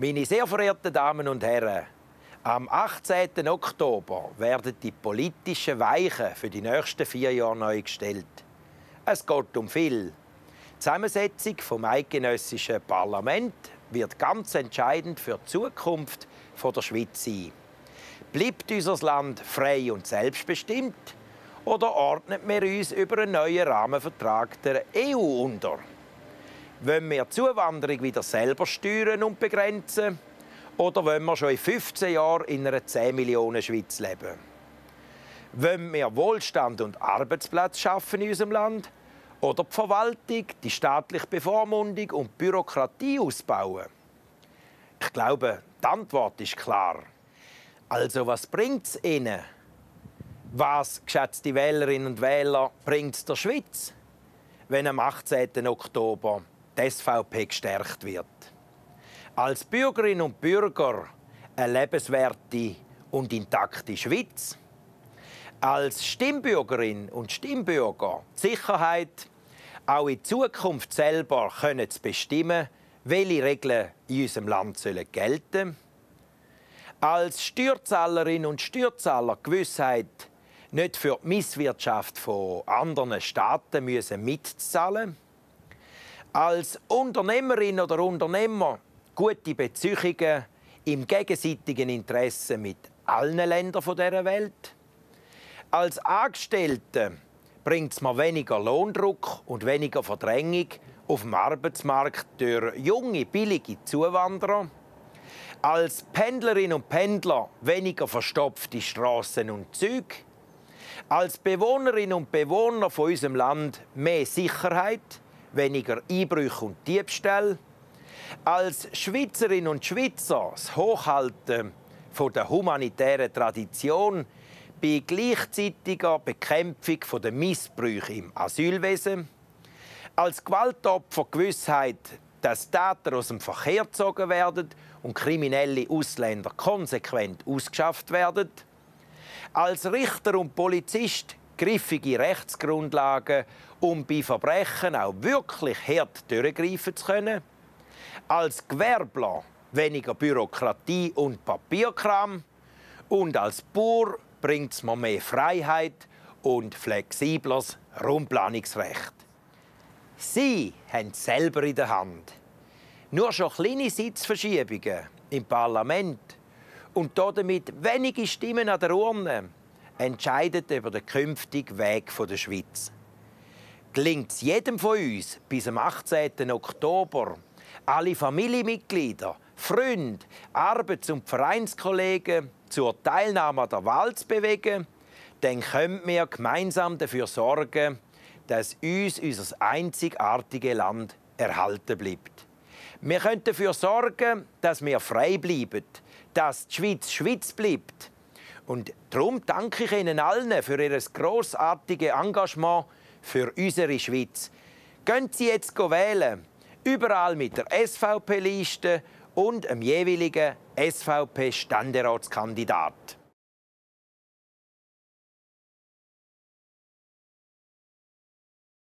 Meine sehr verehrten Damen und Herren, am 18. Oktober werden die politischen Weichen für die nächsten vier Jahre neu gestellt. Es geht um viel. Die Zusammensetzung vom eidgenössischen Parlament wird ganz entscheidend für die Zukunft der Schweiz sein. Bleibt unser Land frei und selbstbestimmt oder ordnet wir uns über einen neuen Rahmenvertrag der EU unter? Wollen wir die Zuwanderung wieder selber steuern und begrenzen? Oder wollen wir schon in 15 Jahren in einer 10 Millionen Schweiz leben? Wollen wir Wohlstand und Arbeitsplatz schaffen in unserem Land? Oder die Verwaltung, die staatliche Bevormundung und die Bürokratie ausbauen? Ich glaube, die Antwort ist klar. Also was bringt es Ihnen? Was, geschätzte Wählerinnen und Wähler, bringt es der Schweiz, wenn am 18. Oktober die SVP gestärkt wird. Als Bürgerinnen und Bürger eine lebenswerte und intakte Schweiz. Als Stimmbürgerin und Stimmbürger die Sicherheit, auch in Zukunft selber können zu bestimmen, welche Regeln in unserem Land sollen gelten Als Steuerzahlerin und Steuerzahler Gewissheit, nicht für die Misswirtschaft von anderen Staaten müssen mitzahlen als Unternehmerin oder Unternehmer gute Beziehungen im gegenseitigen Interesse mit allen Ländern dieser Welt. Als Angestellte bringt es mir weniger Lohndruck und weniger Verdrängung auf dem Arbeitsmarkt durch junge, billige Zuwanderer. Als Pendlerin und Pendler weniger verstopfte Straßen und Züge. Als Bewohnerinnen und Bewohner von unserem Land mehr Sicherheit weniger Einbrüche und Diebstähle. Als Schweizerinnen und Schweizer das Hochhalten von der humanitären Tradition bei gleichzeitiger Bekämpfung der Missbrüche im Asylwesen. Als Gewaltopfer Gewissheit, dass Täter aus dem Verkehr gezogen werden und kriminelle Ausländer konsequent ausgeschafft werden. Als Richter und Polizist griffige Rechtsgrundlagen, um bei Verbrechen auch wirklich hart durchgreifen zu können. Als Gewerbler weniger Bürokratie und Papierkram. Und als Bauer bringt es mir mehr Freiheit und flexibles Raumplanungsrecht. Sie haben es selber in der Hand. Nur schon kleine Sitzverschiebungen im Parlament und damit wenige Stimmen an der Urne entscheidet über den künftigen Weg der Schweiz. Gelingt es jedem von uns bis am 18. Oktober, alle Familienmitglieder, Freunde, Arbeits- und Vereinskollegen zur Teilnahme an der Wahl zu bewegen, dann können wir gemeinsam dafür sorgen, dass uns unser einzigartiges Land erhalten bleibt. Wir können dafür sorgen, dass wir frei bleiben, dass die Schweiz Schweiz bleibt und darum danke ich Ihnen allen für Ihr grossartiges Engagement für unsere Schweiz. Gehen Sie jetzt wählen. Überall mit der SVP-Liste und einem jeweiligen SVP-Standeratskandidat.